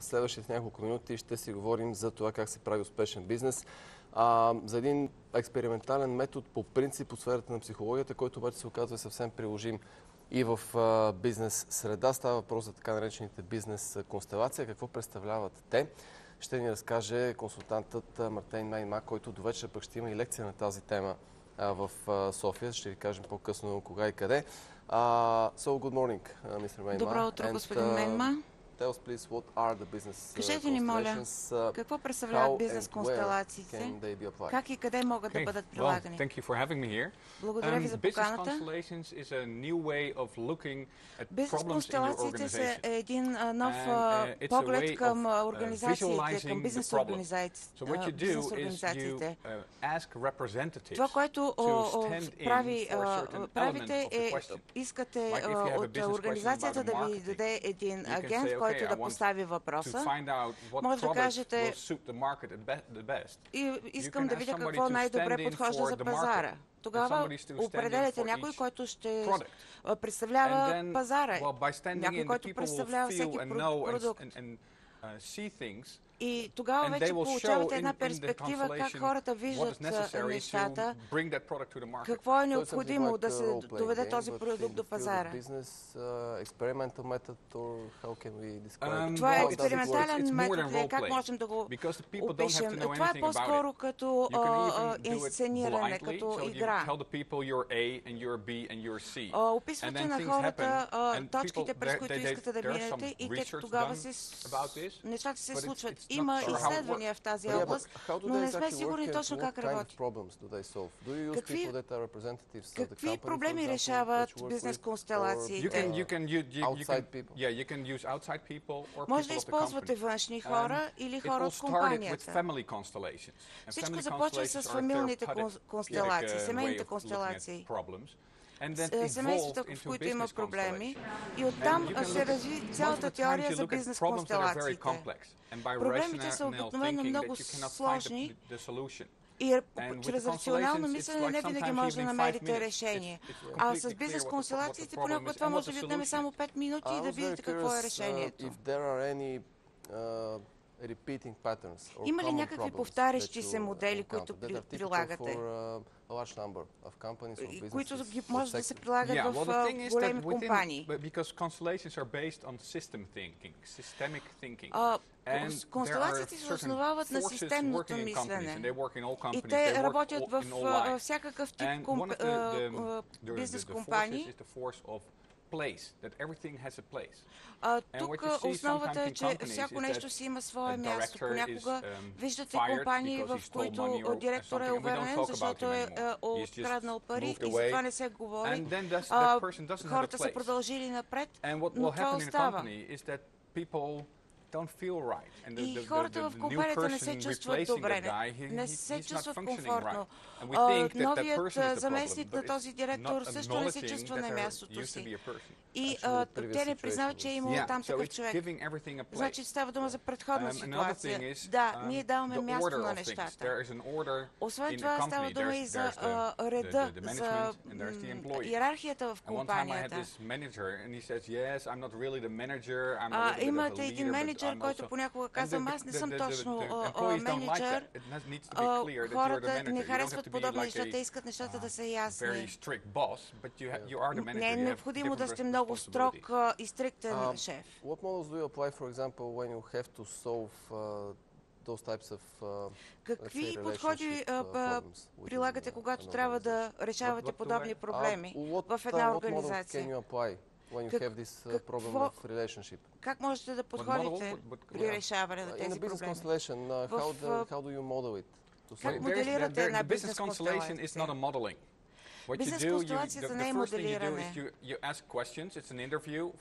Следващите няколко минути ще си говорим за това как се прави успешен бизнес, а, за един експериментален метод по принцип от сферата на психологията, който обаче се оказва съвсем приложим и в а, бизнес среда. Става въпрос за така наречените бизнес констелация. Какво представляват те? Ще ни разкаже консултантът Мартейн Майнма, който до вечера пък ще има и лекция на тази тема а, в а, София. Ще ви кажем по-късно кога и къде. So good morning, uh, Mr. Mainma. Добро утро, господин uh, Мейнма. Tell us please what are the business uh, Кажете ни, моля, constellations, uh, какво how представляват бизнес and where констелациите? can they be applied? Как и къде могат да Okay, бъдат well, прилагани? thank you for having me here. Благодаря ви Um, за business поканата. constellations is a new way of looking at Бизнес problems in your констелациите са organization. един а, нов And, а, uh, it's a поглед way към of, а, uh, организациите, visualizing към the бизнес problem. организаци- So what а, you do бизнес is you организациите. uh, ask representatives Това, което о, to о, stand in прави, for а, certain правите element of the е, question. искате Like if а, you have a от business question организацията about да ви marketing, даде един You can агент, say, който okay, да постави въпроса. Може да кажете. И искам да видя какво най-добре подхожда за пазара. Тогава определяте някой, който ще представлява then, пазара. well, Някой, който представлява всеки продукт. Uh. И тогава вече in, една перспектива как хората виждат нещата, какво е необходимо да се доведе този продукт до пазара. Uh, Um? Това е експериментален метод. ли? Как можем да го опишем? Това е по-скоро като инсцениране, като игра. Описвате на хората точките, през които искате да минете и те тогава нещата се случват. Има изследвания в тази област, но не сме сигурни точно как работи. Какви- проблеми решават бизнес констелациите? Може да използвате външни Um, хора или хора от компанията. Всичко започва с фамилните констелации, uh, семейните констелации. Семействата, в които има проблеми и оттам се разви цялата теория за бизнес констелациите. Проблемите са обикновено много сложни. И чрез рационално мислене не винаги може да намерите решение. А с бизнес the понякога това може да ви отнеме само 5 минути и да видите какво е uh, решението. if there are any uh, repeating patterns or Има ли common някакви problems повтарящи that се you модели, encounter които that are при- typical прилагате? for, uh, a large number of companies or И които businesses ги or може да се sectors? прилагат Yeah, в well, the а, thing is that големи within, компании. but because constellations are based on system thinking, systemic thinking. А, And кон- there Констелациите are се certain основават на forces системното working in companies, and мислене. they work in all И companies, they те work работят all- в in all а, lives. всякакъв тип And комп- one of the, а, the, а, the, бизнес the, the forces компании. is the force of place, that everything has a place. А, And тук what you see основата е, sometimes in че companies всяко is нещо that си има свое a място. director Понякога is, um, виждате fired компании, because в he stole money които or директор е something, and we don't уволнен, talk about защото him е anymore. е He's just откраднал пари moved и за away. това не се говори. And then does- А, that person doesn't have a хората са place. продължили напред, And what но will това happen in a остава. company is that people И хората в компанията не се чувстват добре, не he, се чувстват комфортно. Новият заместник на този директор също не се чувства на мястото си. И те не признават, че е имало там такъв човек. Значи става дума за предходна Um, ситуация. Да, um, ние даваме място на нещата. Освен това става дума и за реда, за иерархията в компанията. имате един but менеджер, който понякога And казва, the- аз не съм точно менеджер. Хората не харесват подобни неща, те искат нещата да са ясни. Не е необходимо да сте много строг и стриктен Um, шеф. What models do you apply, for example, when you have to solve uh, those types of uh, let's Какви подходи uh, прилагате, uh, когато трябва да решавате подобни проблеми Uh, в една uh, организация? you apply when you Как- have this uh, problem какво- of relationship? Как можете да model? подходите What- what- при yeah. решаване на Uh, in тези a business проблеми? constellation, uh, В, how, the, uh, how do you model it? To как solve it? моделирате There's- there- there- една the бизнес business constellation is not a констелация? modeling. Бизнес констелацията не е моделиране.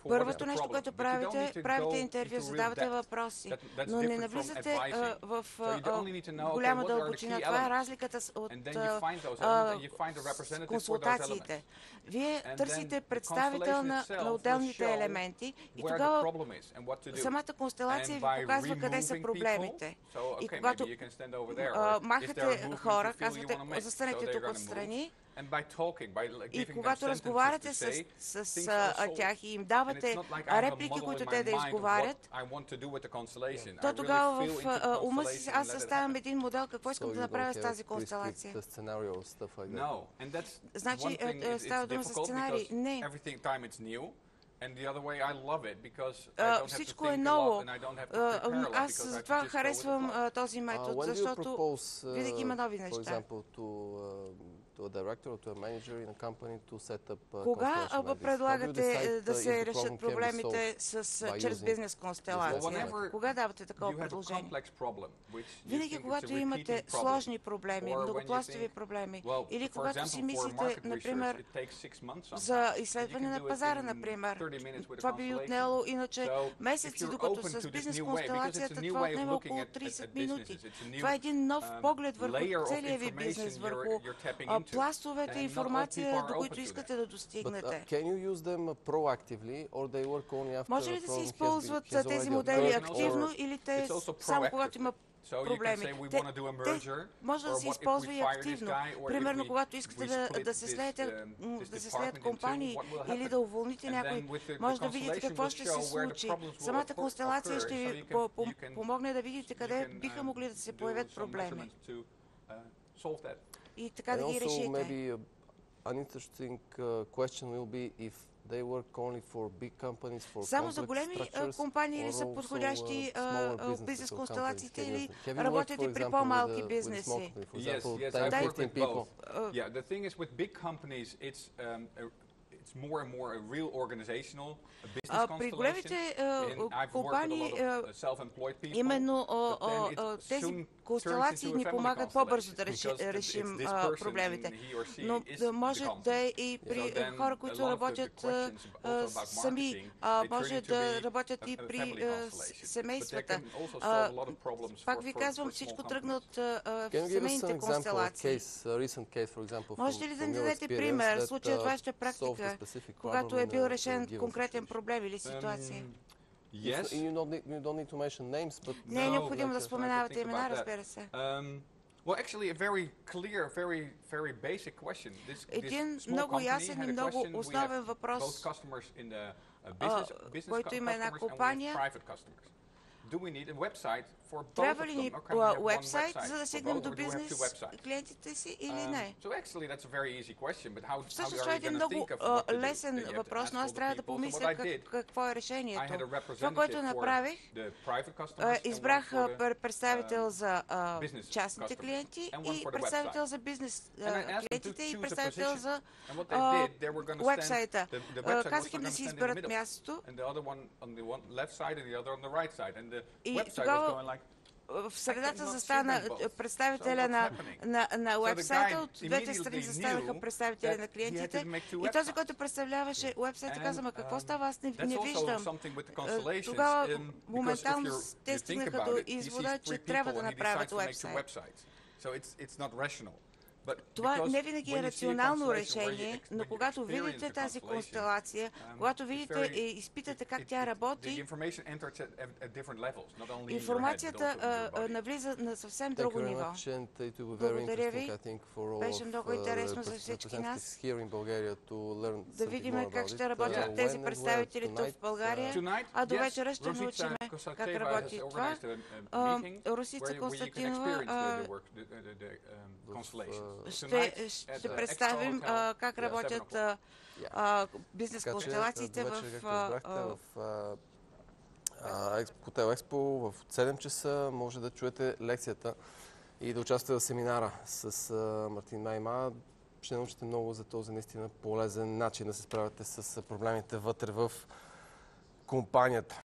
Първото нещо, което правите, правите интервю, задавате въпроси, но не навлизате в голяма дълбочина. Това е разликата от консултациите. Вие търсите представител на, отделните елементи и тогава самата констелация ви показва къде са проблемите. И когато махате хора, казвате, застанете тук отстрани, And by talking, by like, И когато разговаряте с, с solved. тях и им давате реплики, които те да изговарят, what I want to do with the constellation. I то really тогава feel в ума си аз съставям един модел, какво искам да направя с тази констелация. Значи, е, е, става it's дума за difficult сценарий. because Не. everything time it's new. And the other way, I love it because I А, don't have to Всичко е think a lot ново. and I don't have to А, prepare a lot Аз затова харесвам този Uh, метод, when do you защото propose, винаги има нови неща. To, uh, a director or to a manager in a company to set up a Кога предлагате е, да uh, се решат проблемите с, чрез бизнес констелация? Кога давате такова предложение? Винаги, когато имате сложни проблеми, многопластови проблеми, или когато си мислите, например, за изследване на пазара, например. 30 minutes with a Това би отнело иначе месеци, докато с бизнес констелацията това отнема около at- at- 30 at минути. Това е един нов um, поглед върху целия ви бизнес, върху пластовете информация, до които искате да достигнете. uh, uh, Може ли да се използват тези модели активно или те само когато има проблеми? Те- може да се използва и активно. Примерно, когато искате да, се um, да into компании или да уволните някой, може да видите какво ще се случи. Самата констелация ще ви по- по- помогне да видите къде биха um, могли да се появят проблеми measurements to, uh, solve that. и така да And ги also решите. maybe uh, an interesting uh, question will be if they work only for big companies, for Само за complex големи а, structures, компании or ли са also, подходящи uh, а, smaller а, businesses бизнес or констелациите companies? Can you или use them? Have you worked, работите for при example, по-малки with a- with a small бизнеси? company, for Yes, example, yes, 10, I've worked 15 with people? both. Yeah, the thing is with big companies, it's um, a, it's more and more a real organizational a business А, при constellation. големите а, And I've worked with a компании lot of а, uh, self-employed people. Именно а, but then а, it а, тези soon констелации ни помагат по-бързо да решим проблемите. Но може да е и при хора, които работят сами, може да работят и при семействата. Пак ви казвам, всичко тръгна от семейните констелации. Можете ли да ни дадете пример, случай от uh, вашата практика, когато е бил решен конкретен проблем или ситуация? Um, It's- Yes. You don't need, you don't need to mention names, but Не е No, необходимо like да a- споменавате think имена, about that. разбира се. Um, well, actually, a very clear, very, very basic question. This, this Един small много company ясен had и a много question. We основен have въпрос, both customers in the uh, business, business който cu- има една customers and we have компания. private customers. Do we need a website for both Трябва of ли them? ни Or can we have one уебсайт, website за да for стигнем both, до or do we have two бизнес websites? клиентите си или Um, не? So actually, that's a very easy question, but how, how Всъщност are това е you един going to много think of а, what to do? лесен You have to въпрос, ask но all аз the трябва да people. So what помисля I как, did, какво е I решението. had a Това, което representative for направих, the private а, customers and one избрах for а, the, пр- представител um, за а, business частните customers клиенти and one и for the представител website. за бизнес And I а, asked them to клиентите и choose a представител position. за And what they а, did, they were going to stand, уебсайта. the, the А, website was Казах им going да to си stand in the изберат middle, мястото И тогава в средата застана представителя на, на, на уебсайта, от двете страни застанаха представители на клиентите и този, който представляваше уебсайта, каза, ма какво um, става, аз не, не виждам. Е. Тогава um, моментално те стигнаха до извода, че трябва да направят уебсайт. websites. So it's, it's not rational. Това не винаги е рационално решение, но когато видите тази констелация, um, когато видите и изпитате как тя работи, информацията навлиза на съвсем друго ниво. Благодаря ви. Беше много uh, интересно за всички нас. Да видим как ще работят Uh, тези представители тук в България. uh, А до вечера ще научим как работи това. Русица Константинова ще, ще the представим а, как работят 7 o'clock. а, а, бизнес констелациите в в Хотел Експо в 7 часа може да чуете лекцията и да участвате в семинара с Мартин Майма. Ще научите много за този наистина полезен начин да се справяте с проблемите вътре в компанията.